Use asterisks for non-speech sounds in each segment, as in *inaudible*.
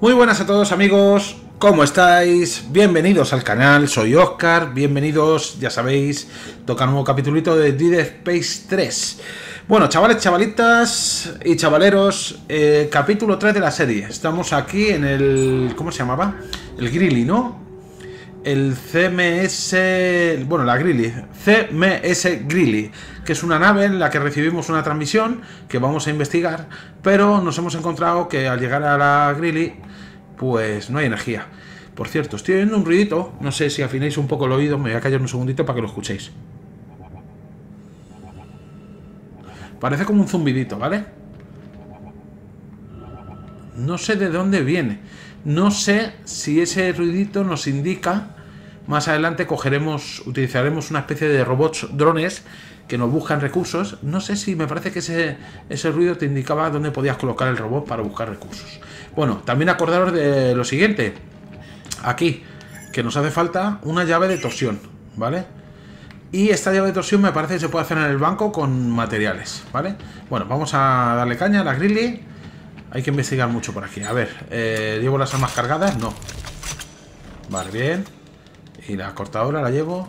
Muy buenas a todos amigos, ¿cómo estáis? Bienvenidos al canal, soy Oscar, bienvenidos, ya sabéis, toca un nuevo capítulito de Dead Space 3. Bueno, chavales, chavalitas y chavaleros, eh, capítulo 3 de la serie. Estamos aquí en el... ¿cómo se llamaba? El Grilly, ¿no? El CMS... bueno, la Grilly. CMS Grilly, que es una nave en la que recibimos una transmisión que vamos a investigar, pero nos hemos encontrado que al llegar a la Grilly pues no hay energía. Por cierto, estoy oyendo un ruidito, no sé si afináis un poco el oído, me voy a callar un segundito para que lo escuchéis. Parece como un zumbidito, ¿vale? No sé de dónde viene. No sé si ese ruidito nos indica... Más adelante cogeremos, utilizaremos una especie de robots drones que nos buscan recursos. No sé si me parece que ese, ese ruido te indicaba dónde podías colocar el robot para buscar recursos. Bueno, también acordaros de lo siguiente. Aquí, que nos hace falta una llave de torsión, ¿vale? Y esta llave de torsión me parece que se puede hacer en el banco con materiales, ¿vale? Bueno, vamos a darle caña a la Grilly. Hay que investigar mucho por aquí. A ver, eh, ¿llevo las armas cargadas? No. Vale, bien. Y la cortadora la llevo.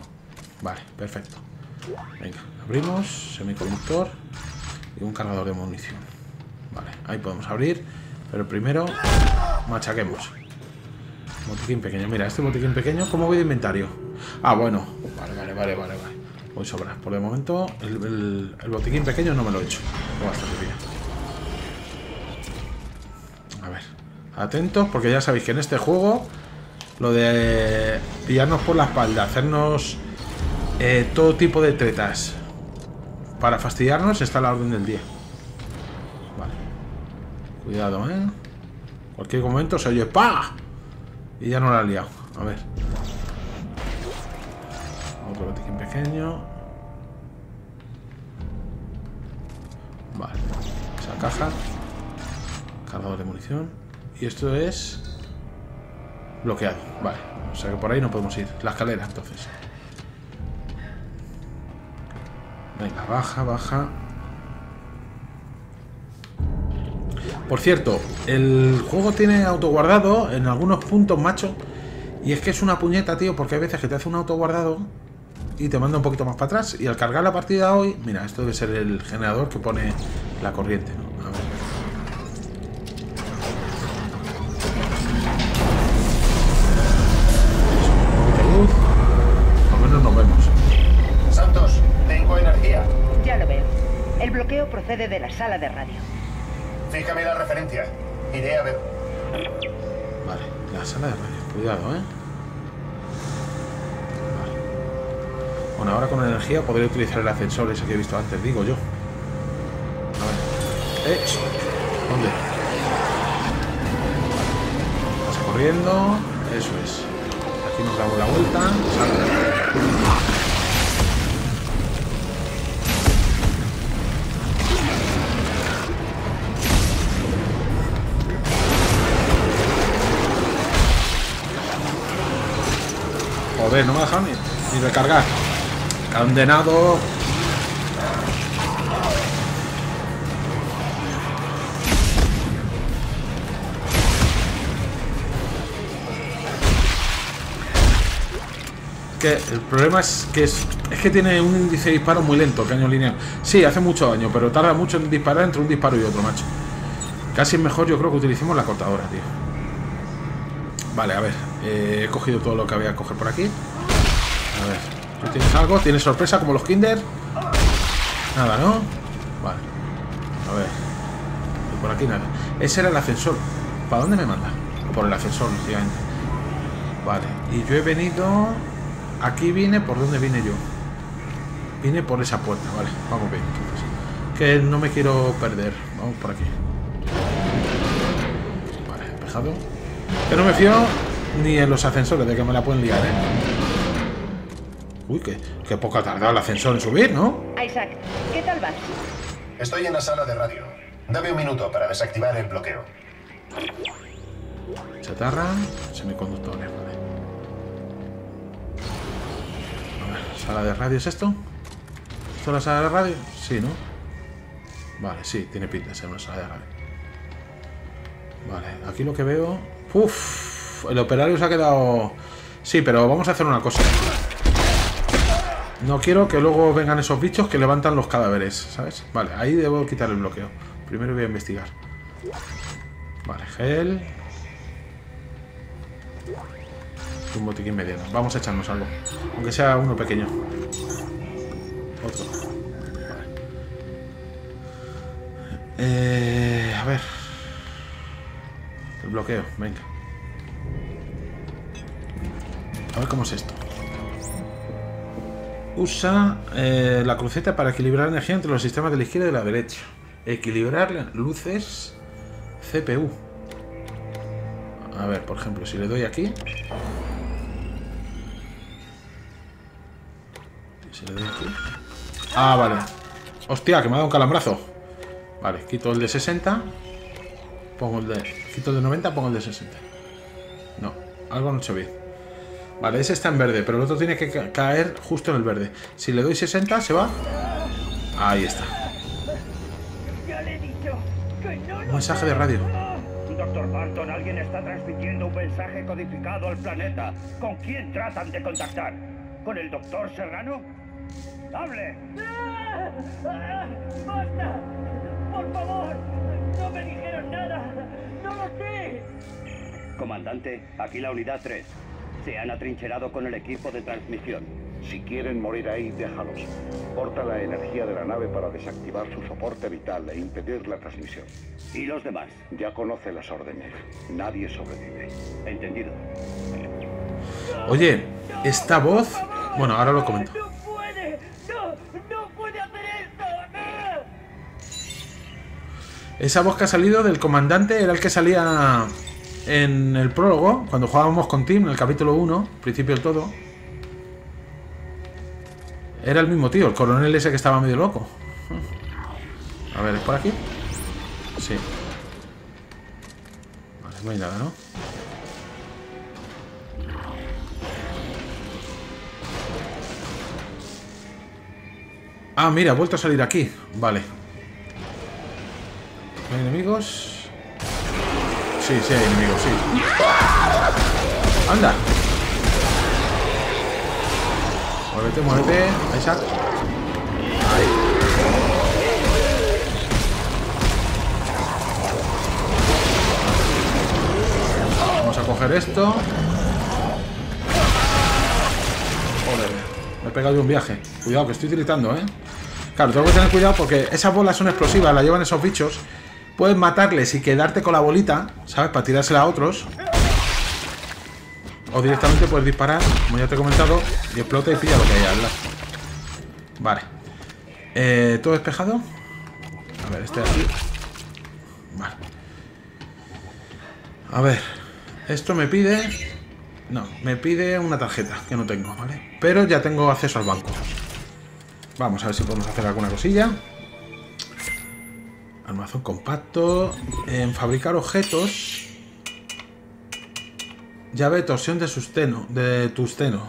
Vale, perfecto. Venga, abrimos. Semiconductor. Y un cargador de munición. Vale, ahí podemos abrir. Pero primero, machaquemos. Botiquín pequeño. Mira, este botiquín pequeño, ¿cómo voy de inventario? Ah, bueno. Vale, vale, vale, vale. vale. Voy sobrar. Por el momento, el, botiquín pequeño no me lo he hecho. Bastante bien. A ver. Atentos, porque ya sabéis que en este juego, lo de pillarnos por la espalda, hacernos eh, todo tipo de tretas para fastidiarnos, está a la orden del día. Cuidado, ¿eh? Cualquier momento se oye ¡pa! Y ya no la ha liado. A ver. Otro botiquín pequeño. Vale. Esa caja. Cargador de munición. Y esto es... Bloqueado. Vale. O sea que por ahí no podemos ir. La escalera, entonces. Venga, baja, baja. Por cierto, el juego tiene autoguardado en algunos puntos, macho. Y es que es una puñeta, tío, porque hay veces que te hace un autoguardado y te manda un poquito más para atrás. Y al cargar la partida hoy, mira, esto debe ser el generador que pone la corriente, ¿no? A ver. Luz. Por lo menos nos vemos. Santos, tengo energía. Ya lo veo. El bloqueo procede de la sala de radio. Fíjame la referencia. Iré a. Vale, la sala de radio. Cuidado, ¿eh? Vale. Bueno, ahora con energía podré utilizar el ascensor ese que he visto antes, digo yo. A ver. ¡Eh! ¿Dónde? Pasa corriendo. Eso es. Aquí nos damos la vuelta. Joder, no me dejan ni, ni recargar. Condenado. que el problema es que es, que tiene un índice de disparo muy lento, caño lineal. Sí, hace mucho daño, pero tarda mucho en disparar entre un disparo y otro, macho. Casi es mejor, yo creo que utilicemos la cortadora, tío. Vale, a ver. Eh, he cogido todo lo que había que coger por aquí. A ver. ¿Tú tienes algo? ¿Tienes sorpresa como los Kinder? Nada, ¿no? Vale. A ver. Y por aquí nada. Ese era el ascensor. ¿Para dónde me manda? Por el ascensor, lógicamente. Vale. Y yo he venido... Aquí vine... ¿Por dónde vine yo? Vine por esa puerta. Vale. Vamos bien. Entonces. Que no me quiero perder. Vamos por aquí. Vale. Despejado. Que no me fío ni en los ascensores de que me la pueden liar, ¿eh? Uy, qué, qué poco ha tardado el ascensor en subir, ¿no? Isaac, ¿qué tal vas? Estoy en la sala de radio. Dame un minuto para desactivar el bloqueo. Chatarra, semiconductores, vale. A ver, ¿sala de radio es esto? ¿Esto es la sala de radio? Sí, ¿no? Vale, sí, tiene pinta de ser una sala de radio. Vale, aquí lo que veo Uf, el operario se ha quedado... Sí, pero vamos a hacer una cosa. No quiero que luego vengan esos bichos que levantan los cadáveres, ¿sabes? Vale, ahí debo quitar el bloqueo. Primero voy a investigar. Vale, gel. Un botiquín mediano. Vamos a echarnos algo. Aunque sea uno pequeño. Otro. Vale. Eh, a ver. Bloqueo, venga. A ver cómo es esto. Usa eh, la cruceta para equilibrar energía entre los sistemas de la izquierda y la derecha. Equilibrar luces CPU. A ver, por ejemplo, si le doy aquí. Si le doy aquí. Ah, vale. Hostia, que me ha dado un calambrazo. Vale, quito el de 60. Pongo el de... Quito el de 90, pongo el de 60. No, algo no he hecho bien. Vale, ese está en verde, pero el otro tiene que ca- caer justo en el verde. Si le doy 60, se va. Ahí está. Ya le he dicho que no Un lo mensaje de radio. Doctor Barton, alguien está transmitiendo un mensaje codificado al planeta. ¿Con quién tratan de contactar? ¿Con el doctor Serrano? ¡Hable! ¡Basta! ¡Por favor! ¡No me nada! ¡No lo sé! Comandante, aquí la unidad 3. Se han atrincherado con el equipo de transmisión. Si quieren morir ahí, déjalos. Porta la energía de la nave para desactivar su soporte vital e impedir la transmisión. ¿Y los demás? Ya conoce las órdenes. Nadie sobrevive. Entendido. Oye, esta voz... Bueno, ahora lo comento. Esa voz que ha salido del comandante era el que salía en el prólogo, cuando jugábamos con Tim, en el capítulo 1, principio del todo. Era el mismo tío, el coronel ese que estaba medio loco. A ver, ¿es por aquí? Sí. Vale, no hay nada, ¿no? Ah, mira, ha vuelto a salir aquí. Vale. ¿No hay enemigos? Sí, sí hay enemigos, sí. ¡Anda! Muévete, muévete. Isaac. Ahí. Vamos a coger esto. Joder, me he pegado de un viaje. Cuidado, que estoy gritando, ¿eh? Claro, tengo que tener cuidado porque esas bolas son explosivas, las llevan esos bichos. Puedes matarles y quedarte con la bolita, ¿sabes? Para tirársela a otros. O directamente puedes disparar, como ya te he comentado, y explota y pilla lo que hay al lado. Vale. Eh, ¿Todo despejado? A ver, este de aquí. Vale. A ver. Esto me pide... No, me pide una tarjeta, que no tengo, ¿vale? Pero ya tengo acceso al banco. Vamos a ver si podemos hacer alguna cosilla. Almazón compacto. En fabricar objetos. Llave de torsión de susteno. De tusteno.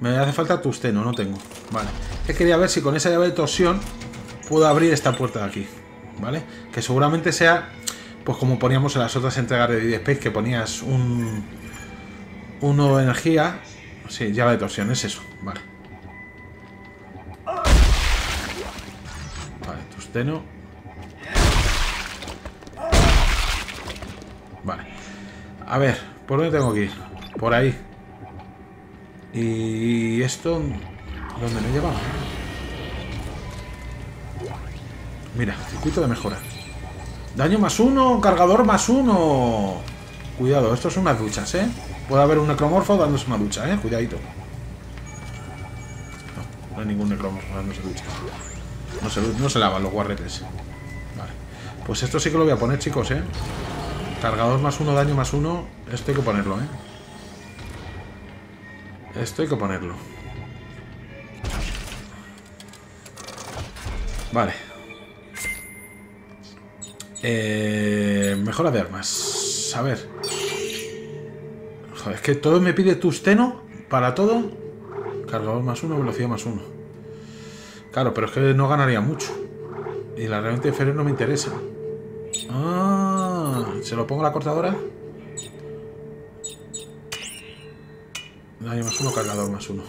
Me hace falta tusteno, no tengo. Vale. Que quería ver si con esa llave de torsión puedo abrir esta puerta de aquí. ¿Vale? Que seguramente sea. Pues como poníamos en las otras entregas de Dead Space, que ponías un. Uno de energía. Sí, llave de torsión, es eso. Vale. Vale, tusteno. A ver, ¿por dónde tengo que ir? Por ahí. Y esto... ¿Dónde me lleva? Mira, circuito de mejora. Daño más uno, cargador más uno. Cuidado, esto son unas duchas, ¿eh? Puede haber un necromorfo dándose una ducha, ¿eh? Cuidadito. No, no hay ningún necromorfo dándose duchas. No no se lavan los guarretes. Vale. Pues esto sí que lo voy a poner, chicos, ¿eh? Cargador más uno, daño más uno. Esto hay que ponerlo, ¿eh? Esto hay que ponerlo. Vale. Eh, mejora de armas. A ver. Es que todo me pide tusteno para todo. Cargador más uno, velocidad más uno. Claro, pero es que no ganaría mucho. Y la realmente inferior no me interesa. ¿Se lo pongo a la cortadora? Daño más uno, cargador más uno.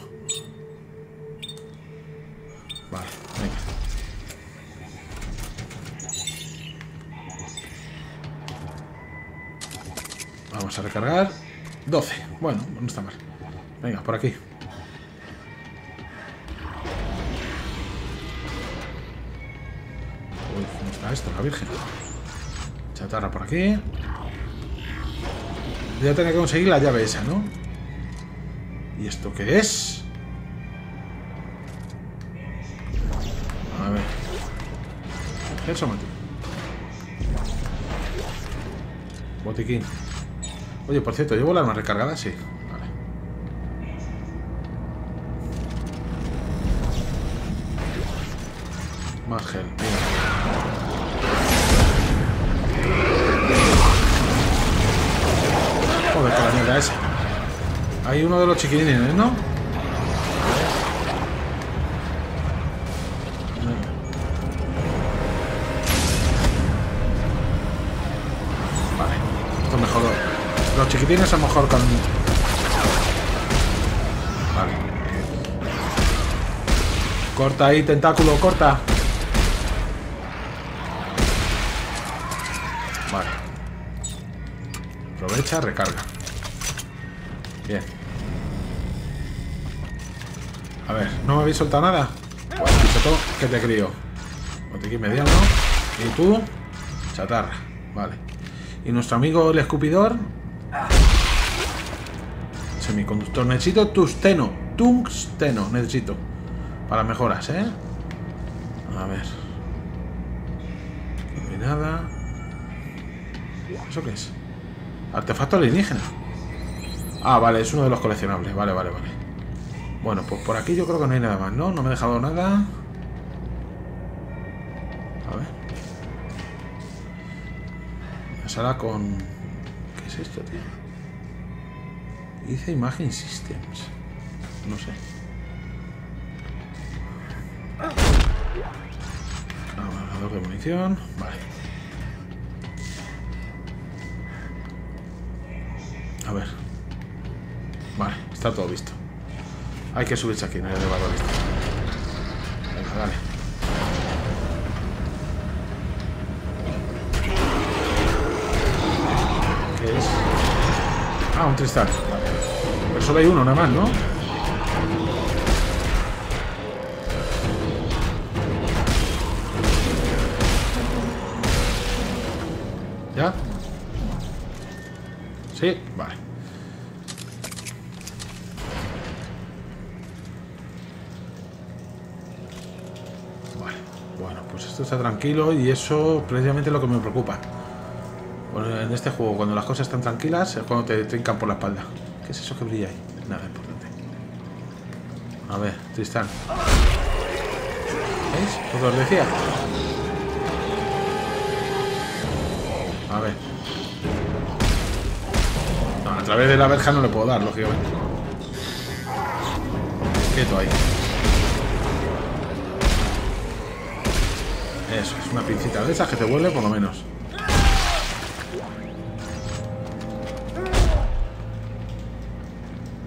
Vale, venga. Vamos a recargar. 12. Bueno, no está mal. Venga, por aquí. Uy, ¿cómo está esto? La Virgen. Chatarra por aquí. Voy a que conseguir la llave esa, ¿no? ¿Y esto qué es? A ver. Eso, Mati. Botiquín. Oye, por cierto, ¿llevo la arma recargada? Sí. Vale. Más gel. Mira. Hay uno de los chiquilines, ¿no? Vale, esto mejoró. Los chiquitines son mejor con... Vale. Corta ahí, tentáculo, corta. Vale. Aprovecha, recarga. ¿No me habéis soltado nada? Pues todo que te crío. Botiquín mediano. Y tú, chatarra. Vale. Y nuestro amigo el escupidor. Semiconductor. Necesito tungsteno. Tungsteno necesito. Para mejoras, ¿eh? A ver. Nada. ¿Eso qué es? Artefacto alienígena. Ah, vale, es uno de los coleccionables. Vale, vale, vale. Bueno, pues por aquí yo creo que no hay nada más, ¿no? No me he dejado nada. A ver. La sala con... ¿Qué es esto, tío? Dice Imagine Systems. No sé. Cargador de munición. Vale. A ver. Vale, está todo visto. Hay que subirse aquí en el elevador. este. Venga, dale. ¿Qué es? Ah, un cristal. Vale. Pero solo hay uno nada más, ¿no? Tranquilo y eso precisamente es lo que me preocupa. En este juego, cuando las cosas están tranquilas, es cuando te trincan por la espalda. ¿Qué es eso que brilla ahí? Nada importante. A ver, Tristán. ¿Veis? Lo que os decía. A ver. No, a través de la verja no le puedo dar, lógicamente. Quieto ahí. Eso, es una pincita de esas que te vuelve por lo menos.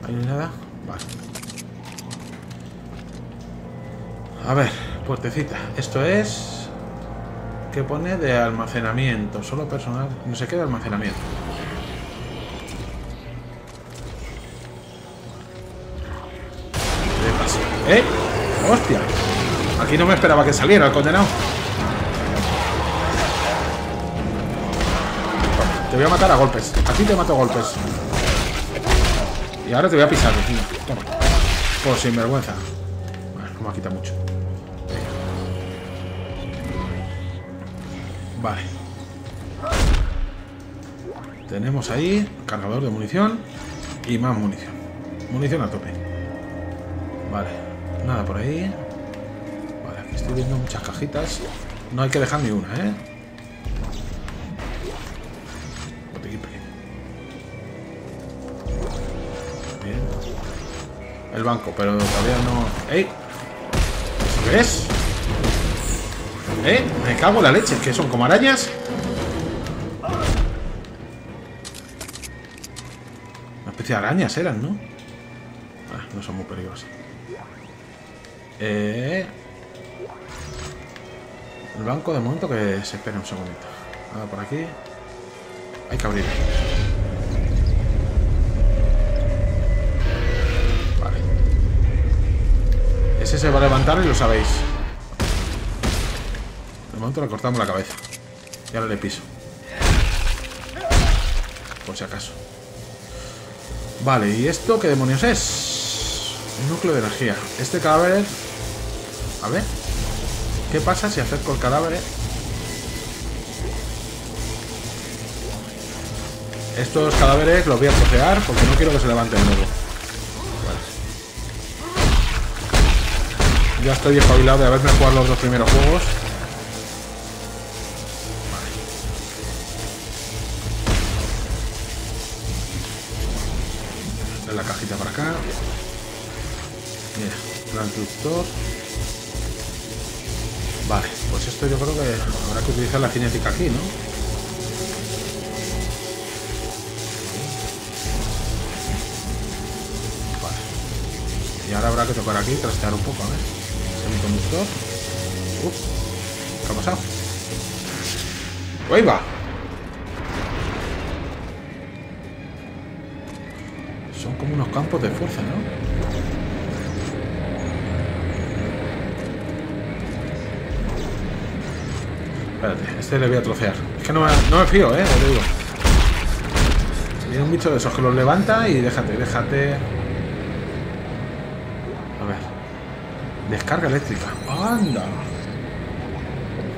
¿Hay nada? Vale. A ver, puertecita. Esto es... ¿Qué pone? De almacenamiento. Solo personal. No sé qué de almacenamiento. ¿Qué pasa? ¡Eh! ¡Hostia! Aquí no me esperaba que saliera el condenado. Te voy a matar a golpes. A te mato a golpes. Y ahora te voy a pisar, tío. Toma. Por sinvergüenza. Bueno, no me ha quitado mucho. Vale. Tenemos ahí cargador de munición y más munición. Munición a tope. Vale. Nada por ahí. Vale, aquí estoy viendo muchas cajitas. No hay que dejar ni una, ¿eh? El banco, pero todavía no... ¡Ey! ¿Eso qué es? ¿Eh? Me cago en la leche. ¿Qué son? ¿Como arañas? Una especie de arañas eran, ¿no? no son muy peligrosas. Eh, el banco de momento que se espere un segundito. Nada por aquí. Hay que abrir. Se va a levantar y lo sabéis. De momento le cortamos la cabeza. Y ahora le piso. Por si acaso. Vale, ¿y esto qué demonios es? Un núcleo de energía. Este cadáver... A ver. ¿Qué pasa si acerco el cadáver? Estos cadáveres los voy a trocear porque no quiero que se levanten de Ya estoy espabilado de haberme jugado los dos primeros juegos. Vale. La cajita para acá. Mira, transductor. Vale, pues esto yo creo que habrá que utilizar la cinética aquí, ¿no? Y ahora habrá que tocar aquí y trastear un poco, a ver. Semiconductor. Uf, ¿qué ha pasado? ¡Ahí va! Son como unos campos de fuerza, ¿no? Espérate, este le voy a trocear. Es que no me, no me fío, eh, te digo. Un bicho de esos que los levanta y déjate, déjate. A ver. Descarga eléctrica. ¡Anda!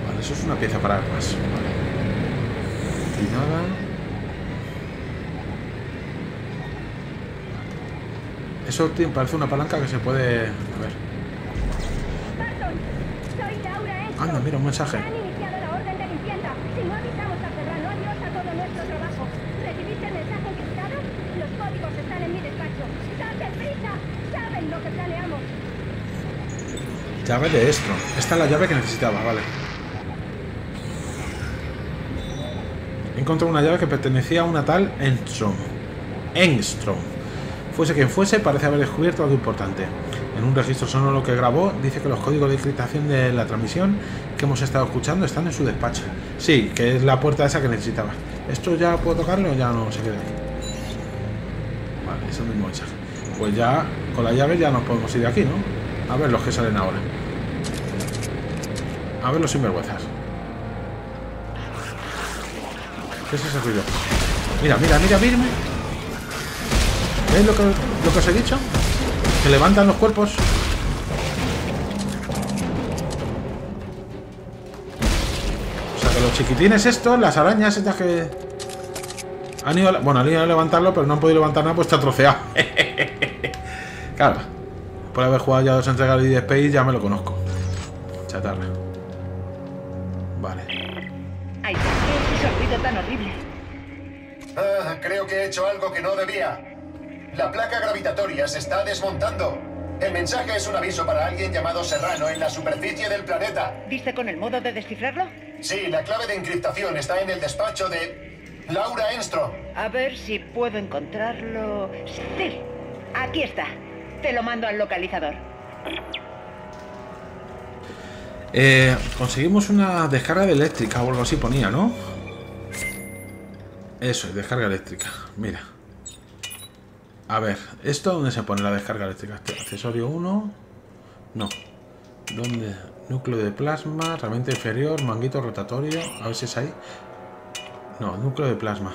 Vale, eso es una pieza para armas. Vale. Y nada. Eso parece una palanca que se puede. A ver. Anda, mira, un mensaje. Han iniciado la orden de limpieza. Si no avisamos a Serrano, adiós a todo nuestro trabajo. ¿Recibiste el mensaje encriptado? Los códigos están en mi despacho. ¡Date prisa! Saben lo que planeamos. Llave de Estro. Esta es la llave que necesitaba, vale. He encontrado una llave que pertenecía a una tal Engstrom. Engstrom. Fuese quien fuese, parece haber descubierto algo importante. En un registro sonoro que grabó, dice que los códigos de encriptación de la transmisión que hemos estado escuchando están en su despacho. Sí, que es la puerta esa que necesitaba. ¿Esto ya puedo tocarlo o ya no se queda aquí? Vale, es el mismo mensaje. Pues ya, con la llave ya nos podemos ir de aquí, ¿no? A ver los que salen ahora. A ver los sinvergüenzas. ¿Qué es ese ruido? Mira, mira, mira, mira. ¿Veis lo que, lo que os he dicho? Que levantan los cuerpos. O sea que los chiquitines estos, las arañas estas que... Han ido a, bueno, han ido a levantarlo, pero no han podido levantar nada, pues está troceado. *laughs* claro. Por haber jugado ya dos entregas de Space ya me lo conozco. Chatarra. Ay, ¿qué es ese ruido tan horrible? Ah, creo que he hecho algo que no debía. La placa gravitatoria se está desmontando. El mensaje es un aviso para alguien llamado Serrano en la superficie del planeta. ¿Viste con el modo de descifrarlo? Sí, la clave de encriptación está en el despacho de Laura Enstrom. A ver si puedo encontrarlo. Sí, aquí está. Te lo mando al localizador. Eh, conseguimos una descarga de eléctrica o algo así ponía, ¿no? Eso, descarga eléctrica. Mira. A ver, ¿esto dónde se pone la descarga eléctrica? Este, Accesorio 1. No. ¿Dónde? Núcleo de plasma, herramienta inferior, manguito rotatorio. A ver si es ahí. No, núcleo de plasma.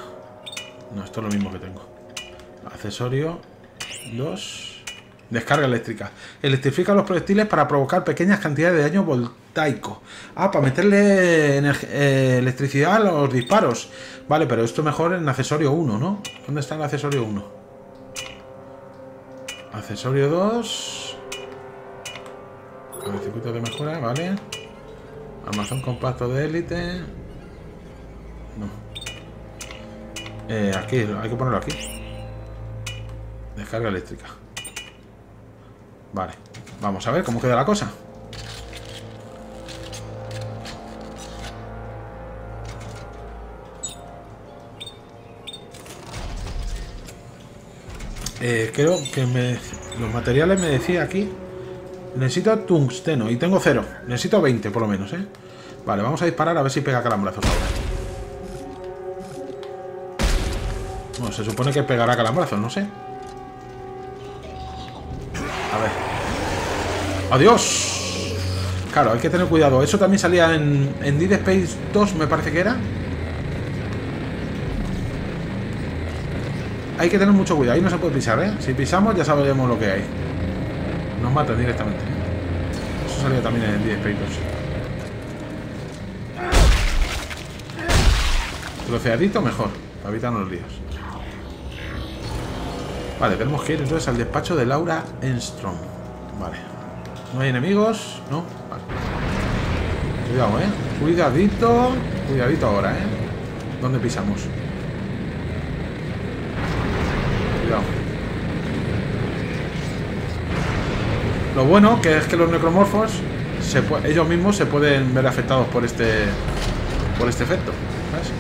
No, esto es lo mismo que tengo. Accesorio 2. Descarga eléctrica. Electrifica los proyectiles para provocar pequeñas cantidades de daño Ah, para meterle eh, electricidad a los disparos. Vale, pero esto mejor en accesorio 1, ¿no? ¿Dónde está el accesorio 1? Accesorio 2. A ver, circuito de mejora, vale. Armazón compacto de élite. No. Eh, aquí, hay que ponerlo aquí. Descarga eléctrica. Vale. Vamos a ver cómo queda la cosa. Eh, creo que me Los materiales me decía aquí. Necesito tungsteno y tengo cero. Necesito 20 por lo menos, ¿eh? Vale, vamos a disparar a ver si pega calambrazos ahora. Bueno, se supone que pegará calambrazos, no sé. A ver. ¡Adiós! Claro, hay que tener cuidado. Eso también salía en, en Dead Space 2, me parece que era. Hay que tener mucho cuidado. Ahí no se puede pisar, ¿eh? Si pisamos ya sabremos lo que hay. Nos matan directamente. ¿eh? Eso salía también en Dead Space 2. Troceadito mejor, para los líos. Vale, tenemos que ir entonces al despacho de Laura Enstrom. Vale. ¿No hay enemigos? No. Vale. Cuidado, ¿eh? Cuidadito. Cuidadito ahora, ¿eh? ¿Dónde pisamos? Cuidado. Lo bueno que es que los necromorfos ellos mismos se pueden ver afectados por este por este efecto. ¿sabes?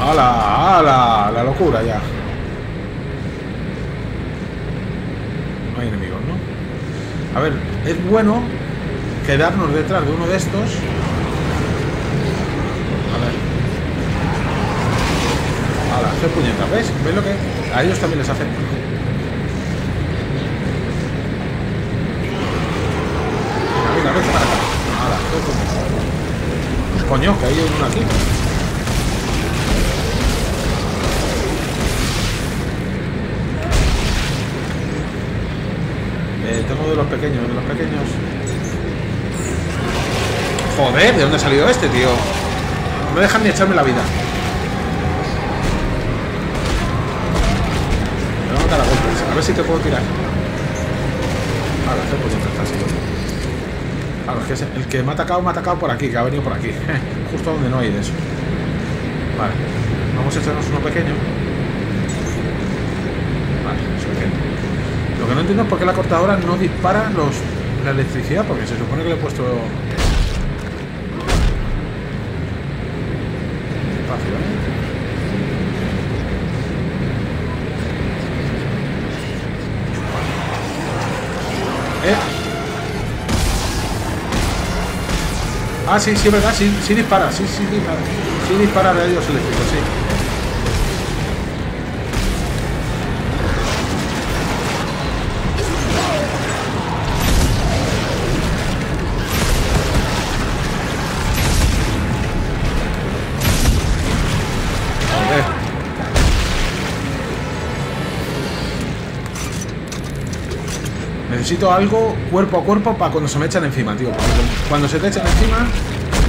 ¡Hala! ¡Hala! La locura ya. No hay enemigos, ¿no? A ver, es bueno quedarnos detrás de uno de estos. A ver. Puñetas, ¿ves? ¿Ves lo que...? A ellos también les afecta. Venga, venga, vete para acá. ¡Hala! hacer puñetas. Coño, que hay uno aquí. Eh, tengo de los pequeños, de los pequeños. Joder, ¿de dónde ha salido este, tío? No me dejan ni echarme la vida. Ver si te puedo tirar. Ahora, hacer por dentro está. Claro, es que el que me ha atacado, me ha atacado por aquí, que ha venido por aquí. *laughs* Justo donde no hay de eso. Vale. Vamos a echarnos uno pequeño. Vale, pequeño. Lo que no entiendo es por qué la cortadora no dispara los, la electricidad, porque se supone que le he puesto... Fácil, ¿eh? ¿Eh? Ah, sí, sí, es verdad, sí, sí dispara, sí, sí dispara. Sí dispara rayos eléctricos, sí. Necesito algo cuerpo a cuerpo para cuando se me echan encima, tío. Cuando, se te echan encima,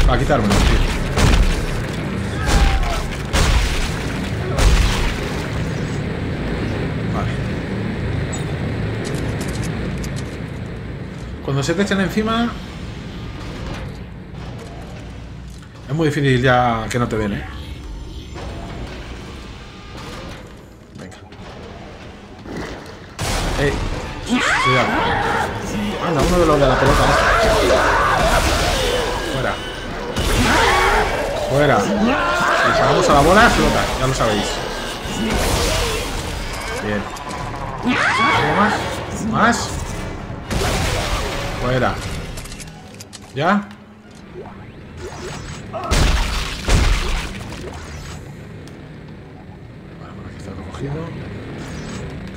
para quitármelo, tío. Vale. Cuando se te echan encima... Es muy difícil ya que no te den, ¿eh? Uno de la pelota. Fuera. Fuera. Si pagamos a la bola, flota, ya lo sabéis. Bien. ¿Algo más? ¿Más? Fuera. ¿Ya?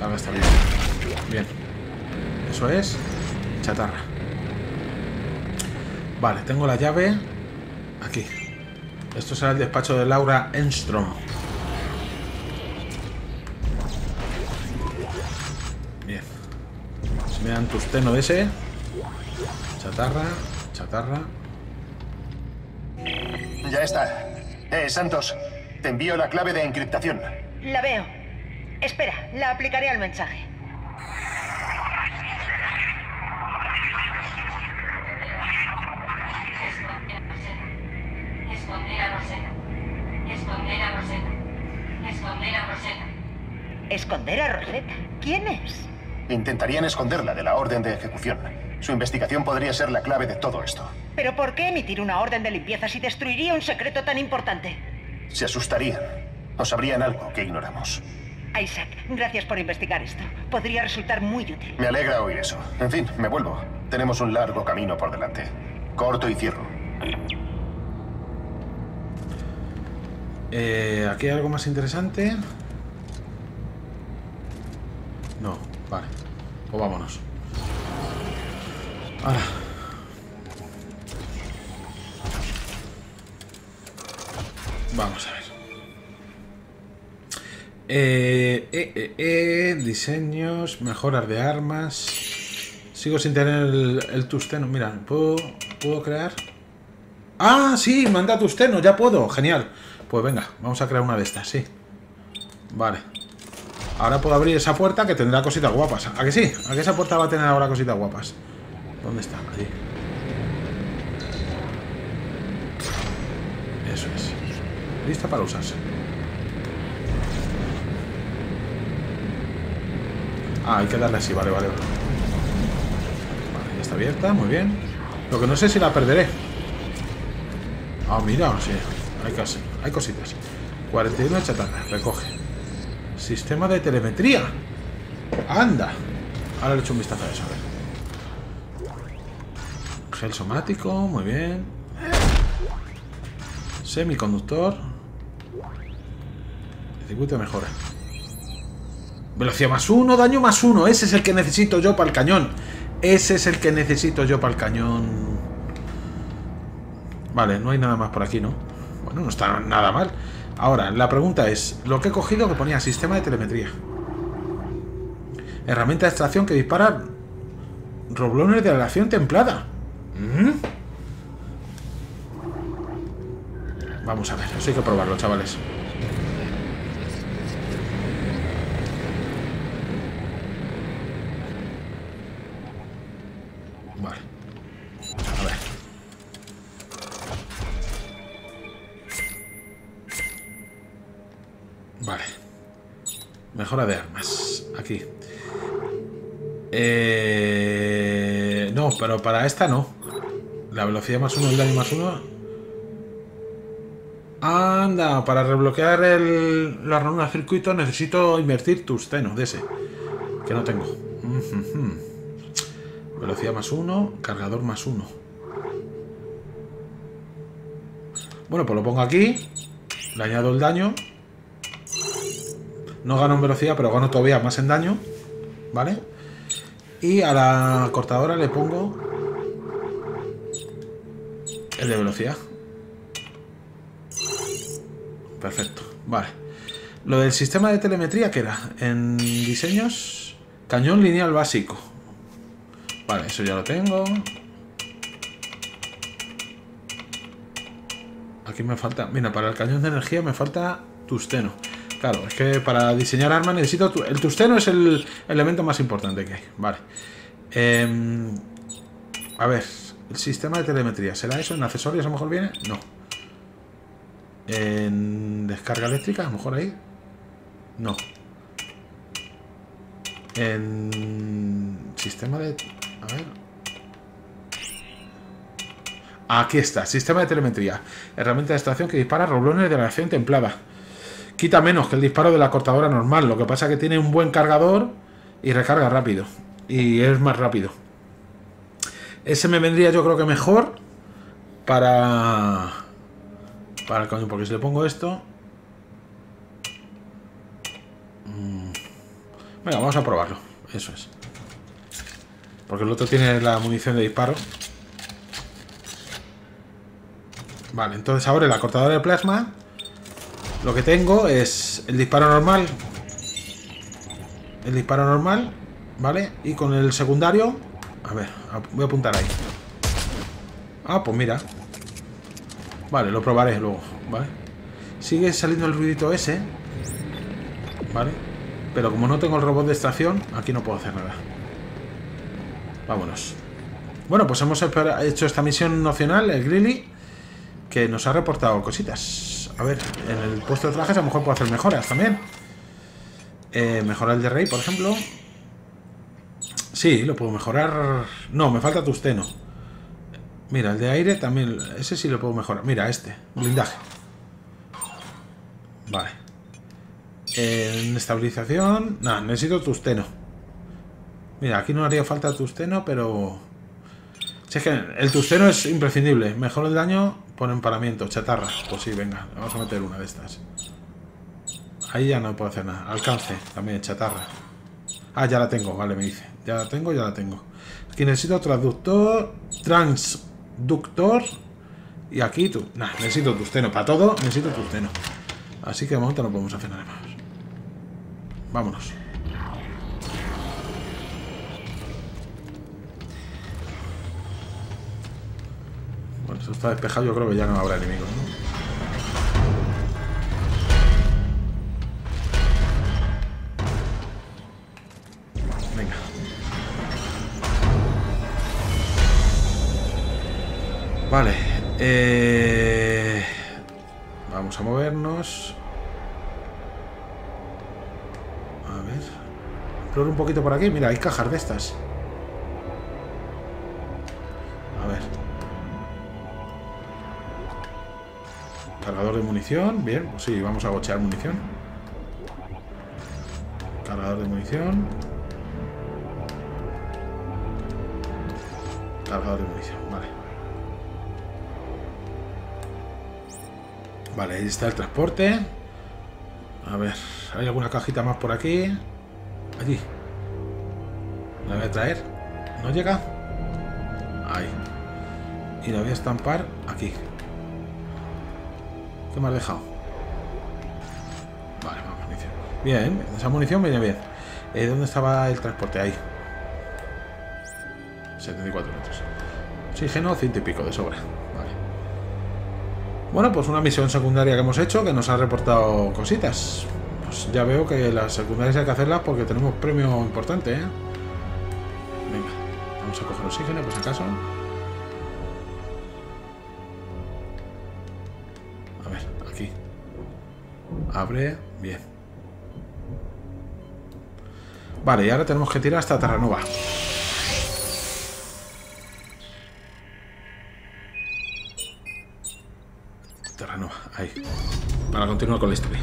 Ahora está bien. Bien. Eso es chatarra. Vale, tengo la llave aquí. Esto será el despacho de Laura Enstrom. Bien. Si me dan tusteno de ese. Chatarra, chatarra. Ya está. Eh, Santos, te envío la clave de encriptación. La veo. Espera, la aplicaré al mensaje. ¿Quién es? Intentarían esconderla de la orden de ejecución. Su investigación podría ser la clave de todo esto. ¿Pero por qué emitir una orden de limpieza si destruiría un secreto tan importante? Se asustarían. O sabrían algo que ignoramos. Isaac, gracias por investigar esto. Podría resultar muy útil. Me alegra oír eso. En fin, me vuelvo. Tenemos un largo camino por delante. Corto y cierro. Eh, ¿Aquí hay algo más interesante? No, vale. Pues vámonos. Ahora. Vamos a ver. Eh, eh, eh, eh, diseños, mejoras de armas. Sigo sin tener el, el tusteno. Mira, ¿puedo, ¿puedo crear? Ah, sí, manda tusteno, ya puedo. Genial. Pues venga, vamos a crear una de estas, sí. Vale. Ahora puedo abrir esa puerta que tendrá cositas guapas. ¿A que sí? ¿A que esa puerta va a tener ahora cositas guapas? ¿Dónde está? Ahí. Eso es. Lista para usarse. Ah, hay que darle así, vale, vale. Vale, ya está abierta, muy bien. Lo que no sé si la perderé. Ah, mira, sí. Hay, casi, hay cositas. 41 de chatarra, recoge. Sistema de telemetría. Anda. Ahora le echo un vistazo a eso, a ver. Gel somático, muy bien. Semiconductor. Circuito de mejora. Velocidad más uno, daño más uno. Ese es el que necesito yo para el cañón. Ese es el que necesito yo para el cañón. Vale, no hay nada más por aquí, ¿no? Bueno, no está nada mal. Ahora, la pregunta es, lo que he cogido que ponía sistema de telemetría. Herramienta de extracción que dispara roblones de aleación templada. ¿Mm? Vamos a ver, eso hay que probarlo, chavales. Pero para esta no. La velocidad más uno, el daño más uno. Anda, para rebloquear el, la runa circuito necesito invertir tusteno de ese. Que no tengo. Velocidad más uno, cargador más uno. Bueno, pues lo pongo aquí. Le añado el daño. No gano en velocidad, pero gano todavía más en daño. ¿Vale? Y a la cortadora le pongo el de velocidad. Perfecto. Vale. Lo del sistema de telemetría, ¿qué era? En diseños, cañón lineal básico. Vale, eso ya lo tengo. Aquí me falta... Mira, para el cañón de energía me falta tusteno. Claro, es que para diseñar armas necesito... tu- El tusteno es el elemento más importante que hay. Vale. Em, a ver, el sistema de telemetría. ¿Será eso? ¿En accesorios a lo mejor viene? No. En descarga eléctrica, a lo mejor ahí. No. En sistema de... A ver. Aquí está, sistema de telemetría. Herramienta de extracción que dispara roblones de aleación templada. Quita menos que el disparo de la cortadora normal. Lo que pasa que tiene un buen cargador y recarga rápido. Y es más rápido. Ese me vendría yo creo que mejor para... Para el coño, porque si le pongo esto... Mm, Venga, vamos a probarlo. Eso es. Porque el otro tiene la munición de disparo. Vale, entonces ahora la cortadora de plasma lo que tengo es el disparo normal. El disparo normal, ¿vale? Y con el secundario... A ver, voy a apuntar ahí. Ah, pues mira. Vale, lo probaré luego, ¿vale? Sigue saliendo el ruidito ese. ¿Vale? Pero como no tengo el robot de extracción, aquí no puedo hacer nada. Vámonos. Bueno, pues hemos hecho esta misión opcional, el Grilly, que nos ha reportado cositas. A ver, en el puesto de trajes a lo mejor puedo hacer mejoras también. Eh, mejorar el de rey, por ejemplo. Sí, lo puedo mejorar. No, me falta tusteno. Mira, el de aire también. Ese sí lo puedo mejorar. Mira, este, blindaje. Vale. En estabilización... Nada, necesito tusteno. Mira, aquí no haría falta tusteno, pero... Si es que el tusteno es imprescindible. Mejor el daño por emparamiento, chatarra. Pues sí, venga, vamos a meter una de estas. Ahí ya no puedo hacer nada. Alcance, también, chatarra. Ah, ya la tengo, vale, me dice. Ya la tengo, ya la tengo. Aquí necesito traductor, transductor. Y aquí tú. Nah, necesito tusteno. Para todo necesito tusteno. Así que de momento no podemos hacer nada más. Vámonos. Bueno, esto está despejado. Yo creo que ya no habrá enemigos, ¿no? Vale. Eh... Vamos a movernos. A ver. Exploro un poquito por aquí. Mira, hay cajas de estas. Cargador de munición. Bien, pues sí, vamos a gochear munición. Cargador de munición. Cargador de munición, vale. Vale, ahí está el transporte. A ver, ¿hay alguna cajita más por aquí? Allí. La voy a traer. ¿No llega? Ahí. Y la voy a estampar aquí. ¿Qué me has dejado? Vale, más munición. Bien, esa munición viene bien. Eh, ¿Dónde estaba el transporte? Ahí. 74 metros. Oxígeno, ciento y pico de sobra. Vale. Bueno, pues una misión secundaria que hemos hecho que nos ha reportado cositas. Pues ya veo que las secundarias hay que hacerlas porque tenemos premio importante, ¿eh? Venga, vamos a coger oxígeno si acaso. Abre, bien. Vale, y ahora tenemos que tirar hasta Terranova. Terranova, ahí. Para continuar con la historia.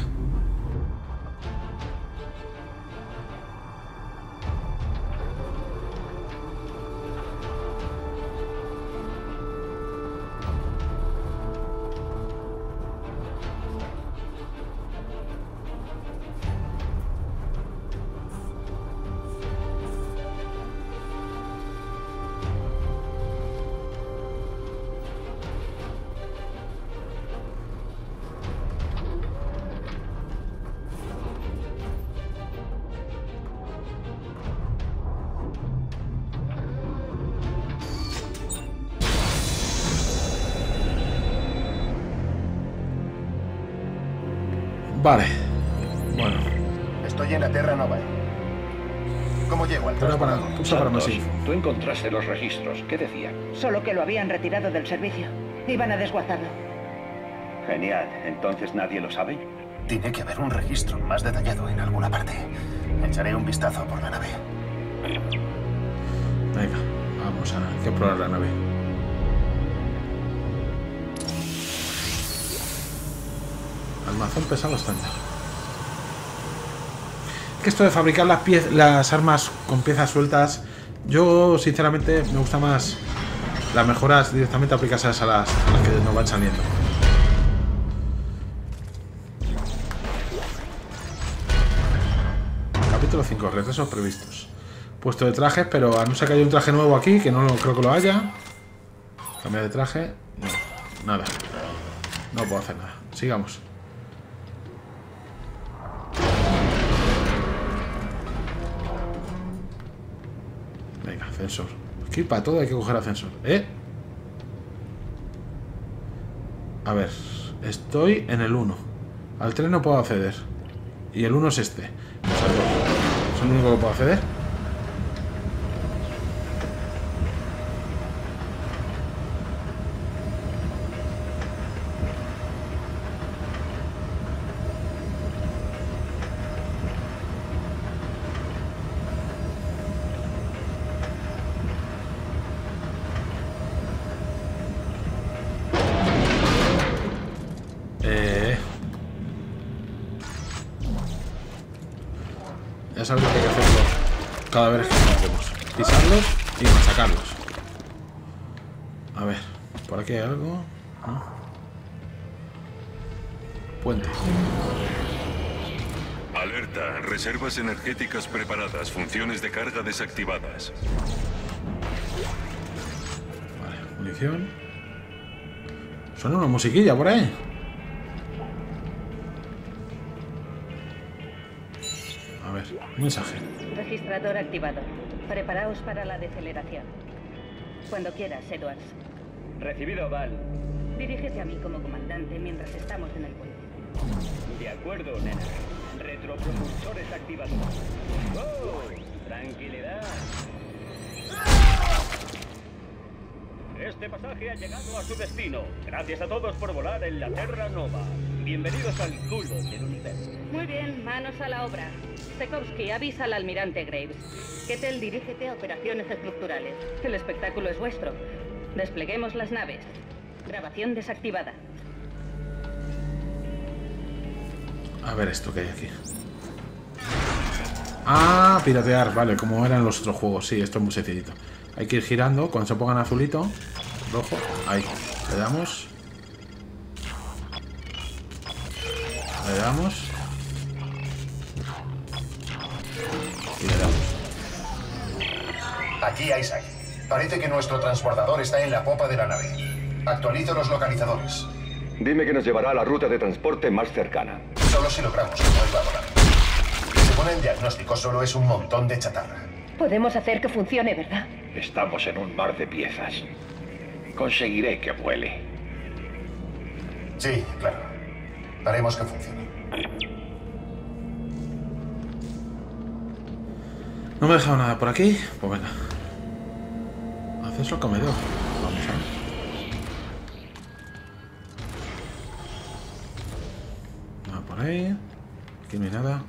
Encontraste los registros. ¿Qué decían? Solo que lo habían retirado del servicio. Iban a desguazarlo. Genial. ¿Entonces nadie lo sabe? Tiene que haber un registro más detallado en alguna parte. Echaré un vistazo por la nave. Venga, vamos a explorar la nave. Almazón estándar. Que esto de fabricar las, las armas con piezas sueltas, yo sinceramente me gusta más las mejoras directamente aplicadas a las, que nos van saliendo. Capítulo 5, retrasos previstos. Puesto de trajes, pero a no ser que haya un traje nuevo aquí, que no creo que lo haya. Cambiar de traje. No, nada. No puedo hacer nada. Sigamos. Ascensor. Aquí para todo hay que coger ascensor. ¿Eh? A ver. Estoy en el 1. Al 3 no puedo acceder. Y el 1 es este. Pues al 2. ¿Es el único que puedo acceder? Reservas energéticas preparadas, funciones de carga desactivadas. Vale, munición. Suena una musiquilla por ahí. A ver, un mensaje. Registrador activado. Preparaos para la deceleración. Cuando quieras, Edwards. Recibido, Val. Dirígete a mí como comandante mientras estamos en el puente. De acuerdo, nena. Retropropulsores activados. ¡Oh! Tranquilidad. Este pasaje ha llegado a su destino. Gracias a todos por volar en la Terra Nova. Bienvenidos al culo del universo. Muy bien, manos a la obra. Sekowski, avisa al almirante Graves. Kettel, dirígete a operaciones estructurales. El espectáculo es vuestro. Despleguemos las naves. Grabación desactivada. A ver esto que hay aquí. Ah, piratear, vale, como eran los otros juegos. Sí, esto es muy sencillito. Hay que ir girando, cuando se pongan azulito, rojo, ahí. Le damos. Le damos. Y le damos. Aquí, Isaac. Parece que nuestro transbordador está en la popa de la nave. Actualizo los localizadores. Dime que nos llevará a la ruta de transporte más cercana. Solo si logramos que vuelva a volar. Según el diagnóstico, solo es un montón de chatarra. Podemos hacer que funcione, ¿verdad? Estamos en un mar de piezas. Conseguiré que vuele. Sí, claro. Haremos que funcione. No me he dejado nada por aquí. Pues venga. Acceso al comedor. Vamos a ver. Aquí no hay nada.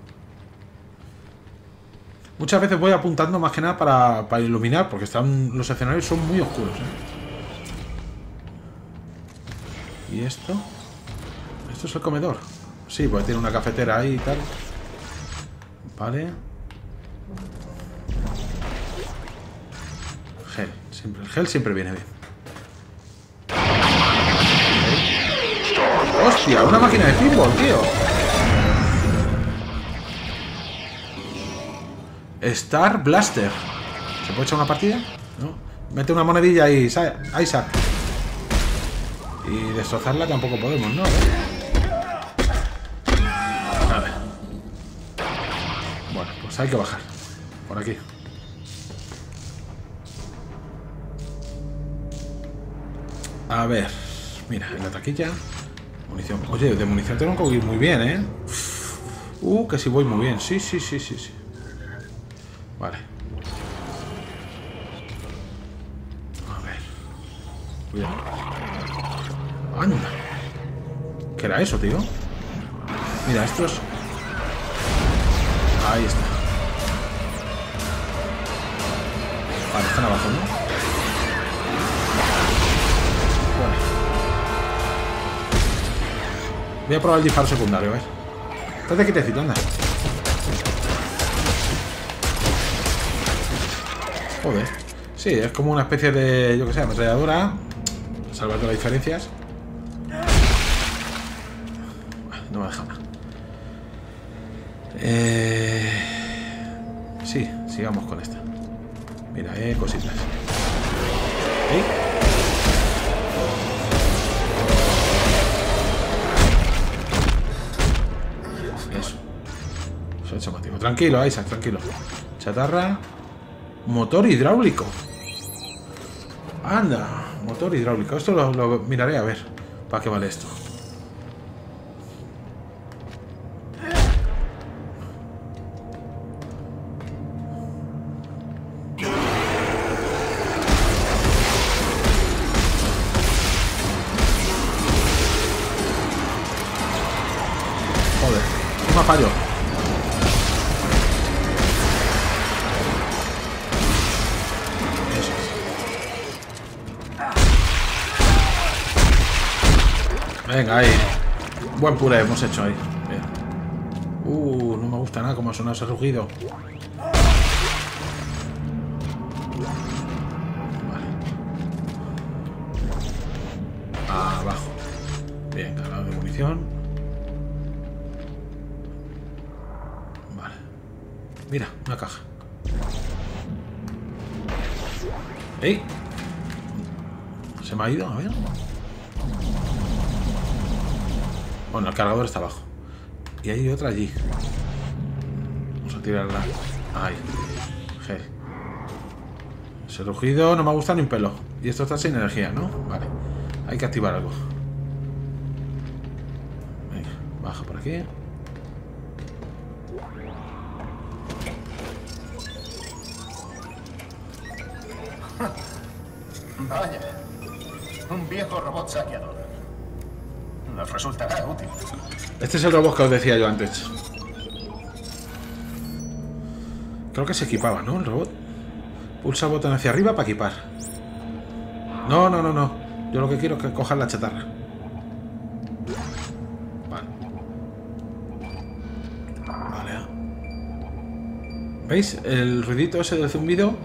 Muchas veces voy apuntando más que nada para, para iluminar, porque están los escenarios son muy oscuros. ¿eh? ¿Y esto? ¿Esto es el comedor? Sí, porque tiene una cafetera ahí y tal. Vale. Gel, siempre. El gel siempre viene bien. ¡Hostia! Una máquina de fútbol, tío. Star Blaster. ¿Se puede echar una partida? No. Mete una monedilla Isa- Isaac. Y destrozarla tampoco podemos, ¿no? A ver. Bueno, pues hay que bajar. Por aquí. A ver. Mira, en la taquilla. Munición. Oye, de munición tengo que ir muy bien, ¿eh? Uh, que sí voy muy bien. Sí, sí, sí, sí, sí. Cuidado. Anda. ¿Qué era eso, tío? Mira, estos... Ahí está. Vale, están abajo, ¿no? Bueno. Voy a probar el disparo secundario, a ver. Estate quietecito, anda. Joder. Sí, es como una especie de, yo que sé, ametralladora. Salvando las diferencias. No me deja nada. Eh... Sí, sigamos con esta. Mira, eh, cositas. ¿Eh? Eso. Eso es llamativo. Tranquilo, Isaac, tranquilo. Chatarra. Motor hidráulico. Anda, motor hidráulico. Esto lo, miraré a ver. ¿Para qué vale esto? Joder, no fallo. Venga, ahí. Buen puré hemos hecho ahí. Bien. Uh, no me gusta. nada cómo suena ese rugido. Abajo. Bien, cargado de munición. Vale. Mira, una caja. ¡Ey! Se me ha ido, a ver. Bueno, el cargador está abajo. Y hay otra allí. Vamos a tirarla. Ahí. Gel. Ese rugido no me gusta ni un pelo. Y esto está sin energía, ¿no? Vale. Hay que activar algo. Venga, baja por aquí. *laughs* Vaya. Un viejo robot saqueador. Nos resultará útil. Este es el robot que os decía yo antes. Creo que se equipaba, ¿no? El robot. Pulsa el botón hacia arriba para equipar. No, no, no, no. Yo lo que quiero es que cojan la chatarra. Vale. Vale. ¿Veis? El ruidito ese del zumbido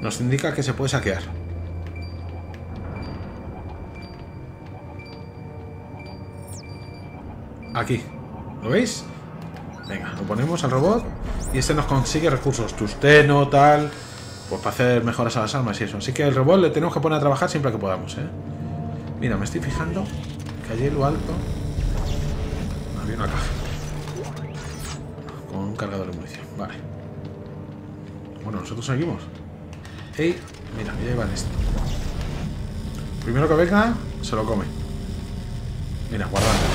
nos indica que se puede saquear. Aquí. ¿Lo veis? Venga, lo ponemos al robot y este nos consigue recursos, tusteno, tal, pues para hacer mejoras a las armas y eso. Así que el robot le tenemos que poner a trabajar siempre que podamos, ¿eh? Mira, me estoy fijando que allí en lo alto había una caja con un cargador de munición. Vale. Bueno, nosotros seguimos. Ey, mira, ya llevan esto. Primero que venga, se lo come. Mira, guardando.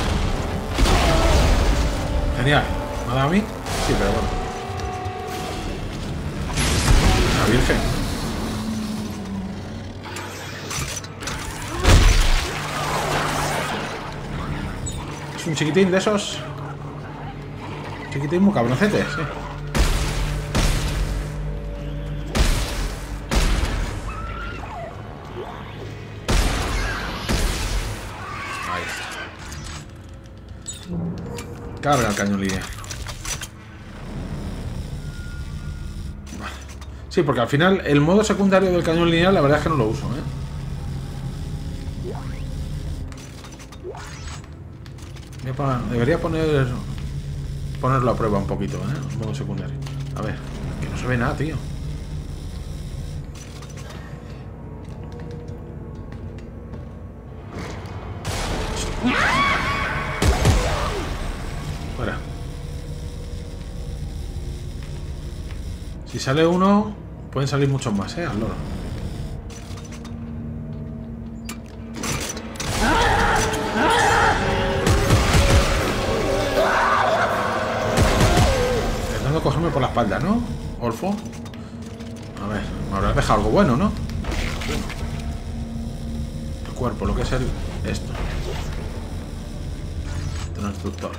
Genial. ¿Me ha dado a mí? Sí, pero bueno. La Virgen. Es un chiquitín de esos. Chiquitín muy cabroncete, sí. Carga el cañón lineal. Vale. Sí, porque al final el modo secundario del cañón lineal la verdad es que no lo uso, ¿eh? Debería poner ponerlo a prueba un poquito, ¿eh? El modo secundario. A ver, que no se ve nada, tío. Sale uno, pueden salir muchos más, ¿eh? Al loro. Intentando cogerme por la espalda, ¿no? Olfo. A ver, me habrás dejado algo bueno, ¿no? El cuerpo, lo que es el... Esto. Transductor,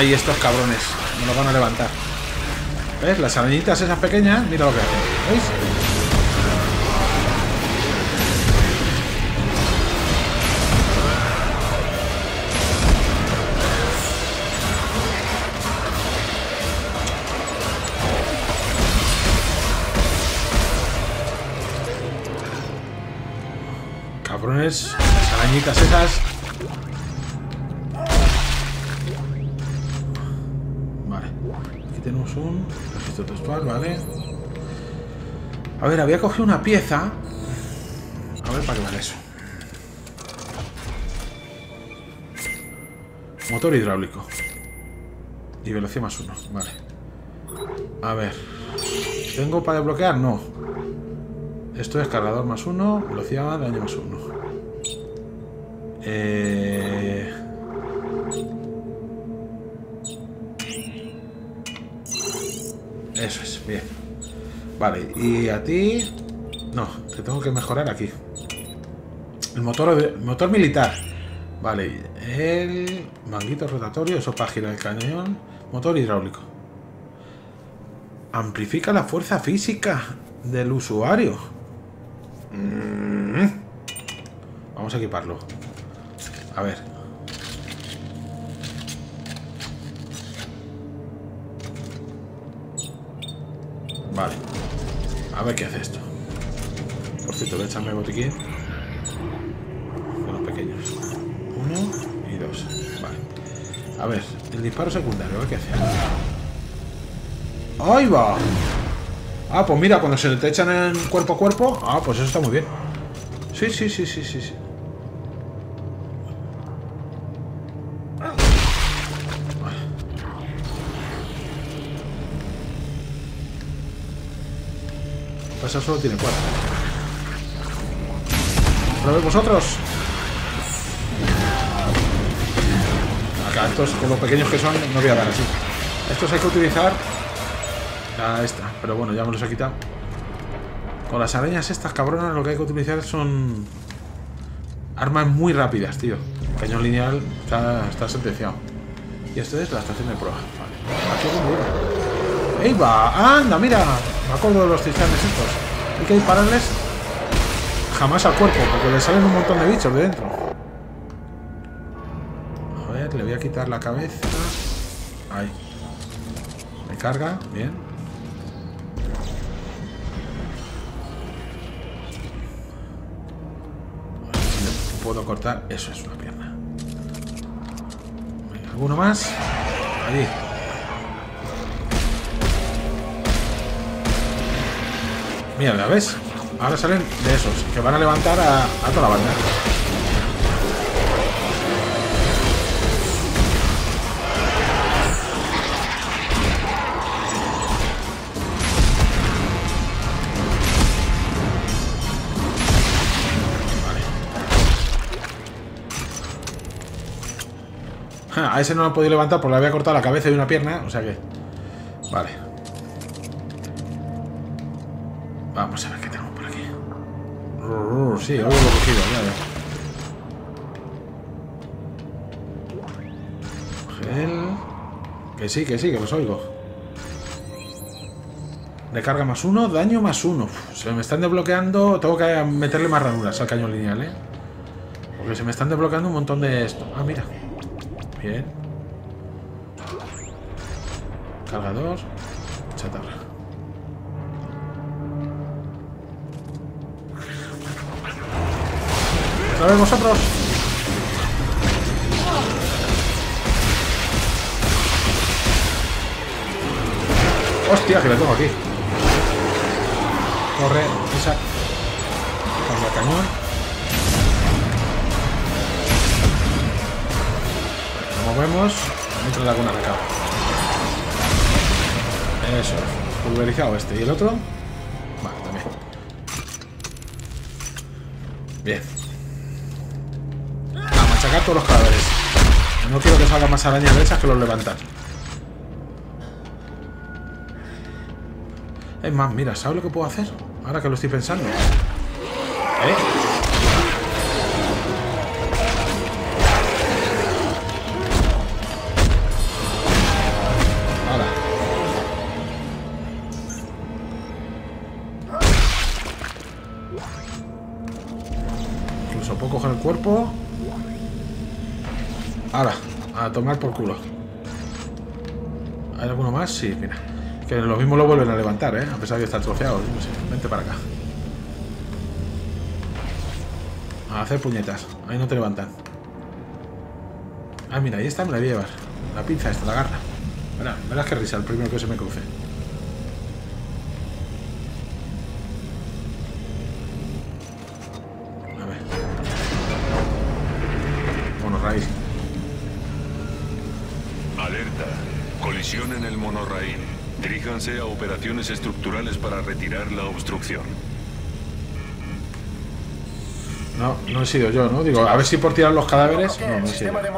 ¡Ay, estos cabrones! Me lo van a levantar. ¿Ves? Las arañitas esas pequeñas, mira lo que hacen. ¿Veis? Textual, vale. A ver, había cogido una pieza. A ver para qué vale eso. Motor hidráulico. Y velocidad más uno, vale. A ver. ¿Tengo para desbloquear? No. Esto es cargador más uno, velocidad, daño más uno. Eh... Vale, y a ti... No, te tengo que mejorar aquí. El motor, motor militar. Vale, el manguito rotatorio, eso para girar el cañón. Motor hidráulico. Amplifica la fuerza física del usuario. Mm. Vamos a equiparlo. A ver. Vale. A ver qué hace esto. Por cierto, voy a echarme botiquín. Con los pequeños. Uno y dos. Vale. A ver, el disparo secundario, a ver qué hace. ¡Ahí va! Ah, pues mira, cuando se te echan en cuerpo a cuerpo. Ah, pues eso está muy bien. Sí, sí, sí, sí, sí, sí. Pasa solo tiene cuatro. ¿Probéis vosotros? Acá, estos con los pequeños que son, no voy a dar así. Estos hay que utilizar. A esta, pero bueno, ya me los he quitado. Con las arañas estas cabronas lo que hay que utilizar son armas muy rápidas, tío. Cañón lineal está, está sentenciado. Y esto es la estación de proa. Vale. Aquí. ¡Ey, va! ¡Anda, mira! Me acuerdo de los titanes estos. Hay que dispararles jamás al cuerpo, porque le salen un montón de bichos de dentro. A ver, le voy a quitar la cabeza. Ahí. Me carga, bien. Si le puedo cortar. Eso es una pierna. ¿Alguno más? Allí. Mierda, ¿ves? Ahora salen de esos, que van a levantar a, toda la banda. Vale. Ja, A ese no lo he podido levantar porque le había cortado la cabeza y una pierna, o sea que... Vale. Sí, hoy lo cogido, ya. Gel. Que sí, que sí, que los oigo. Recarga más uno, daño más uno. Se me están desbloqueando. Tengo que meterle más ranuras al cañón lineal, ¿eh? Porque se me están desbloqueando un montón de esto. Ah, mira. Bien. Cargador. Chatarra. ¿Otra vez vosotros? Hostia, que le tengo aquí. Corre, esa. Cambia el cañón. Lo movemos. Dentro de alguna recada. Eso. Pulverizado este. ¿Y el otro? Vale, también. Bien. Todos los cadáveres. No quiero que salgan más arañas de esas que los levantan. Es más, mira, ¿sabes lo que puedo hacer? Ahora que lo estoy pensando. ¿Eh? Ahora, a tomar por culo. ¿Hay alguno más? Sí, mira. Que lo mismo lo vuelven a levantar, ¿eh? A pesar de está troceado. no. Vente para acá. A hacer puñetas. Ahí no te levantan. Ah, mira, ahí está, me la voy a llevar. La pinza esta, la garra. Verás, verás qué risa el primero que se me cruce. Diríjanse a operaciones estructurales para retirar la obstrucción. No, no he sido yo, ¿no? Digo, a ver si por tirar los cadáveres. No, no he sido. sistema de.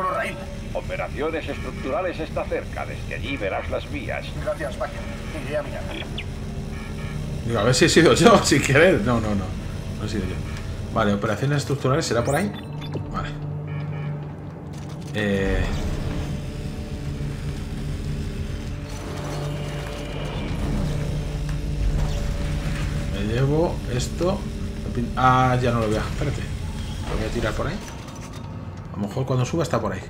Operaciones estructurales está cerca. Desde allí verás las vías. Gracias, Baker. Iré a mirar. Digo, a ver si he sido yo, *laughs* si querer. No, no, no. No he sido yo. Vale, operaciones estructurales, ¿será por ahí? Vale. Eh... Esto. Ah, ya no lo veo. Espérate. Lo voy a tirar por ahí. A lo mejor cuando suba está por ahí.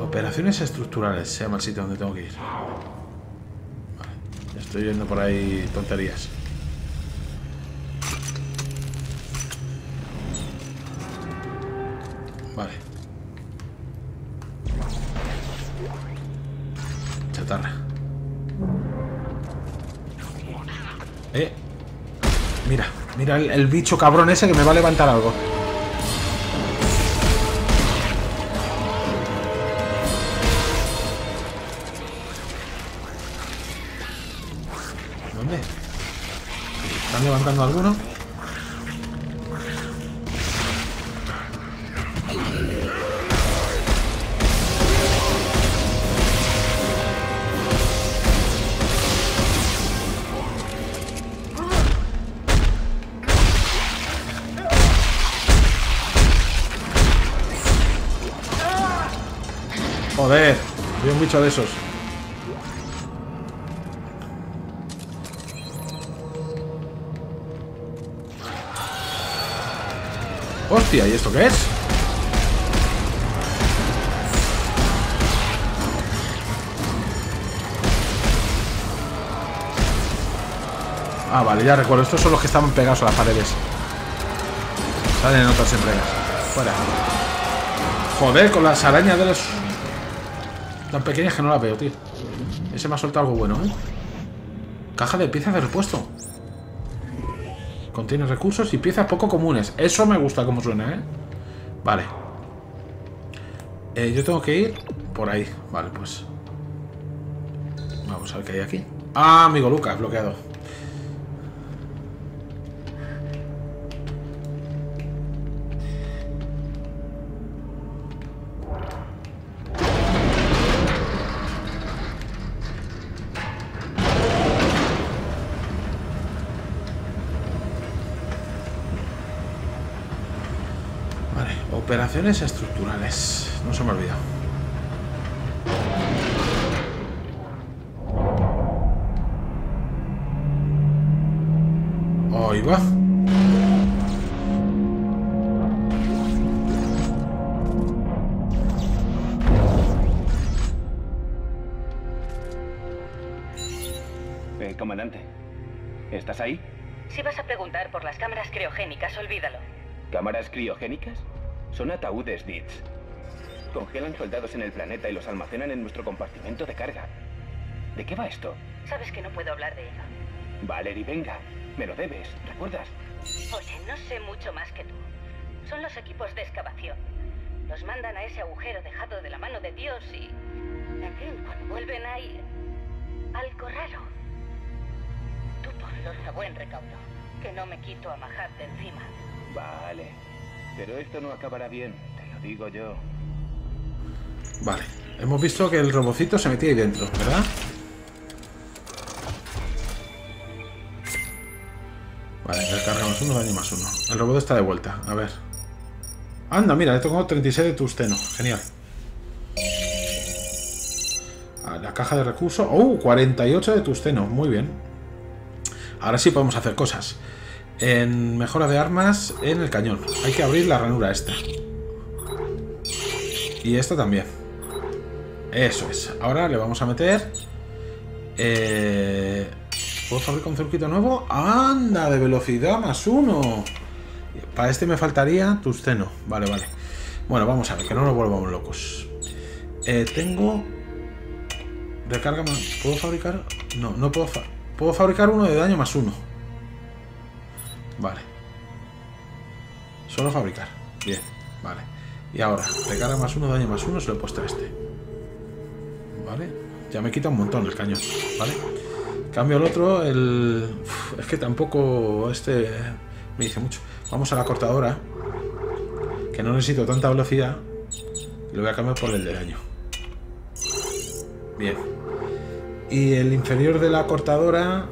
Operaciones estructurales, se llama el sitio donde tengo que ir. Vale. Estoy viendo por ahí tonterías. El, bicho cabrón ese que me va a levantar algo. ¿Dónde? ¿Están levantando alguno? Joder, vi un bicho de esos. Hostia, ¿y esto qué es? Ah, vale, ya recuerdo. Estos son los que estaban pegados a las paredes. Salen en otras entregas. Fuera. Joder, con las arañas de los... Tan pequeñas que no las veo, tío. Ese me ha soltado algo bueno, ¿eh? Caja de piezas de repuesto. Contiene recursos y piezas poco comunes. Eso me gusta como suena, ¿eh? Vale. Eh, yo tengo que ir por ahí. Vale, pues. Vamos a ver qué hay aquí. Ah, amigo Lucas, bloqueado. Estructurales. No se me ha olvidado. Ahí va. Eh, comandante, ¿estás ahí? Si vas a preguntar por las cámaras criogénicas, olvídalo. ¿Cámaras criogénicas? Son ataúdes, Ditz. Congelan soldados en el planeta y los almacenan en nuestro compartimento de carga. ¿De qué va esto? Sabes que no puedo hablar de ello. Valerie, venga. Me lo debes, ¿recuerdas? Oye, no sé mucho más que tú. Son los equipos de excavación. Los mandan a ese agujero dejado de la mano de Dios y... En fin, cuando vuelven hay... algo raro. Tú ponlos a buen recaudo. Que no me quito a Mahat de encima. Vale. Pero esto no acabará bien, te lo digo yo. Vale. Hemos visto que el robocito se metía ahí dentro, ¿verdad? Vale, recarga más uno, daño más uno. El robot está de vuelta, a ver. Anda, mira, le tengo 36 de tusteno. Genial. A la caja de recursos. ¡Oh! 48 de tusteno. Muy bien. Ahora sí podemos hacer cosas. En mejora de armas en el cañón. Hay que abrir la ranura esta. Y esta también. Eso es. Ahora le vamos a meter... Eh... ¿Puedo fabricar un circuito nuevo? ¡Anda! De velocidad más uno. Para este me faltaría tusteno. Vale, vale. Bueno, vamos a ver, que no nos volvamos locos. Eh, tengo... Recarga más... ¿Puedo fabricar? No, no puedo... Fa... Puedo fabricar uno de daño más uno. Vale. Solo fabricar. Bien, vale. Y ahora, recarga más uno, daño más uno, se lo he puesto a este. Vale. Ya me quita un montón el cañón. Vale. Cambio el otro, el... Es que tampoco este me dice mucho. Vamos a la cortadora. Que no necesito tanta velocidad. Lo voy a cambiar por el de daño. Bien. Y el inferior de la cortadora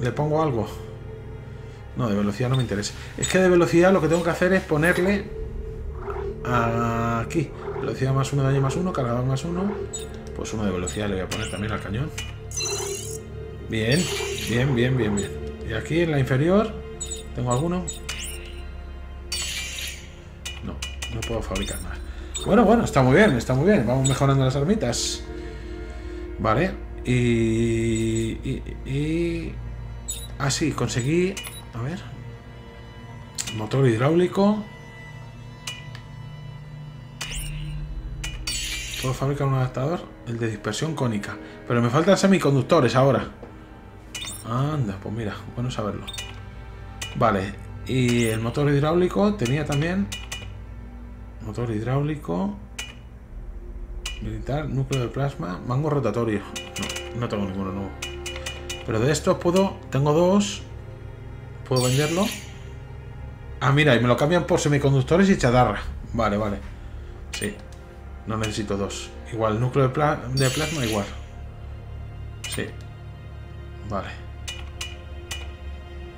le pongo algo. No, de velocidad no me interesa. Es que de velocidad lo que tengo que hacer es ponerle aquí. Velocidad más uno, daño más uno, cargador más uno. Pues uno de velocidad le voy a poner también al cañón. Bien, bien, bien, bien, bien. Y aquí en la inferior, ¿tengo alguno? No, no puedo fabricar más. Bueno, bueno, está muy bien, está muy bien. Vamos mejorando las armitas. Vale. Y... Y... y... Ah, sí, conseguí... A ver. Motor hidráulico. Puedo fabricar un adaptador, el de dispersión cónica. Pero me faltan semiconductores ahora. Anda, pues mira, bueno saberlo. Vale, y el motor hidráulico tenía también... Motor hidráulico... Militar, núcleo de plasma, mango rotatorio. No, no tengo ninguno nuevo. Pero de estos puedo... Tengo dos. ¿Puedo venderlo? Ah, mira, y me lo cambian por semiconductores y chatarra. Vale, vale. Sí. No necesito dos. Igual, núcleo de, pla de plasma igual. Sí. Vale.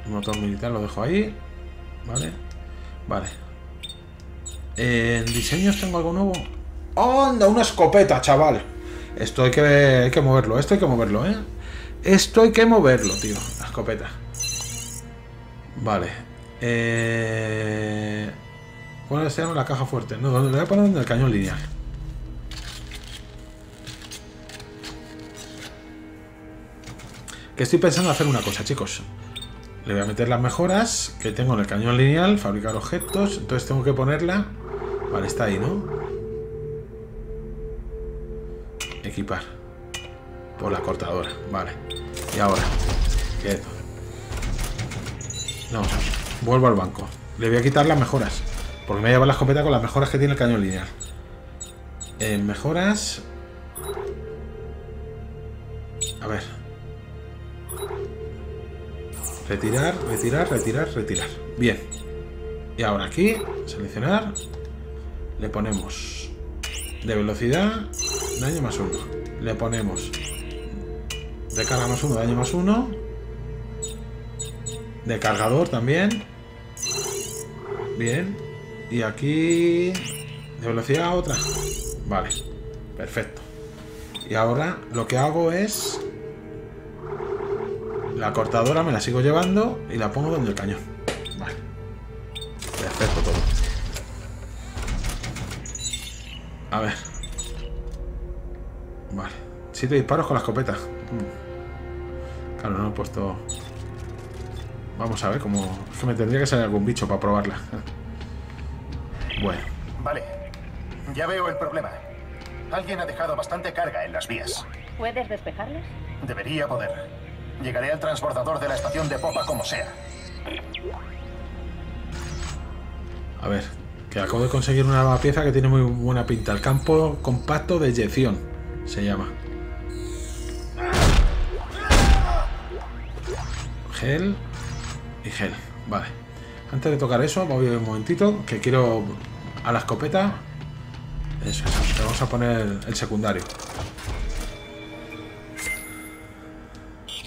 El motor militar lo dejo ahí. Vale. Vale. En diseños tengo algo nuevo. ¡Onda! Una escopeta, chaval. Esto hay que, hay que moverlo. Esto hay que moverlo, ¿eh? Esto hay que moverlo, tío. La escopeta. Vale. Eh... ¿Cuál es la caja fuerte? No, le voy a poner en el cañón lineal. Que estoy pensando hacer una cosa, chicos. Le voy a meter las mejoras que tengo en el cañón lineal, fabricar objetos. Entonces tengo que ponerla... Vale, está ahí, ¿no? Equipar. Por la cortadora, vale. Y ahora, quieto. No, vuelvo al banco. Le voy a quitar las mejoras. Porque me voy a llevar la escopeta con las mejoras que tiene el cañón lineal. En mejoras... A ver. Retirar, retirar, retirar, retirar. Bien. Y ahora aquí, seleccionar. Le ponemos de velocidad, daño más uno. Le ponemos de carga más uno, daño más uno. De cargador también. Bien. Y aquí de velocidad otra. Vale. Perfecto. Y ahora lo que hago es la cortadora me la sigo llevando y la pongo donde el cañón. Vale. Perfecto todo. A ver. Vale. Siete disparos con la escopeta. Mm. Claro, no he puesto... Vamos a ver cómo... Es que me tendría que salir algún bicho para probarla. Bueno. Vale. Ya veo el problema. Alguien ha dejado bastante carga en las vías. ¿Puedes despejarlas? Debería poder. Llegaré al transbordador de la estación de popa como sea. A ver, que acabo de conseguir una nueva pieza que tiene muy buena pinta. El campo compacto de eyección se llama. Gel y gel. Vale. Antes de tocar eso, voy un momentito, que quiero a la escopeta. Eso, eso. Le vamos a poner el secundario.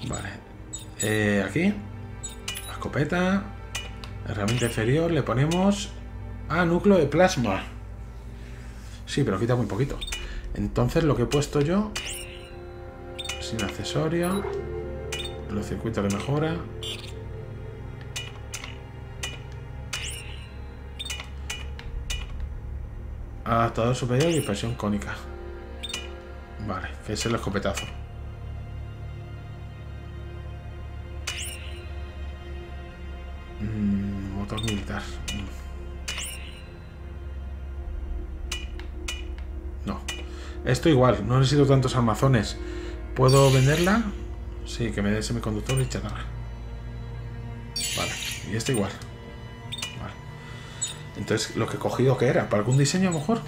Vale. Eh, aquí. La escopeta. Herramienta inferior. Le ponemos... Ah, núcleo de plasma. Sí, pero quita muy poquito. Entonces lo que he puesto yo... Sin accesorio. Los circuitos de mejora. Adaptador superior y dispersión cónica. Vale, que es el escopetazo. Mm, motor militar. No. Esto igual, no necesito tantos armazones. ¿Puedo venderla? Sí, que me dé semiconductor y chatarra. Vale, y este igual. Entonces, lo que he cogido, ¿qué era? ¿Para algún diseño a lo mejor?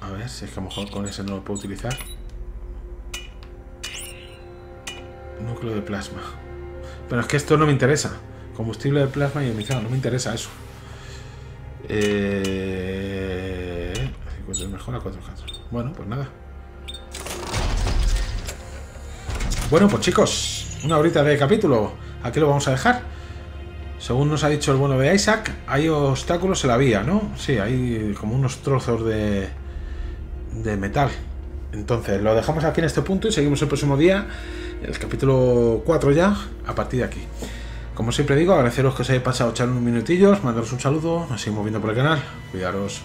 A ver si es que a lo mejor con ese no lo puedo utilizar. Núcleo de plasma. Pero es que esto no me interesa. Combustible de plasma ionizado, no me interesa eso. Eh... 50 mejora 4 Bueno, pues nada. Bueno, pues chicos, una horita de capítulo. Aquí lo vamos a dejar. Según nos ha dicho el bueno de Isaac, hay obstáculos en la vía, ¿no? Sí, hay como unos trozos de, de metal. Entonces, lo dejamos aquí en este punto y seguimos el próximo día, el capítulo 4 ya, a partir de aquí. Como siempre digo, agradeceros que os hayáis pasado echar unos minutillos, mandaros un saludo, nos seguimos viendo por el canal, cuidaros.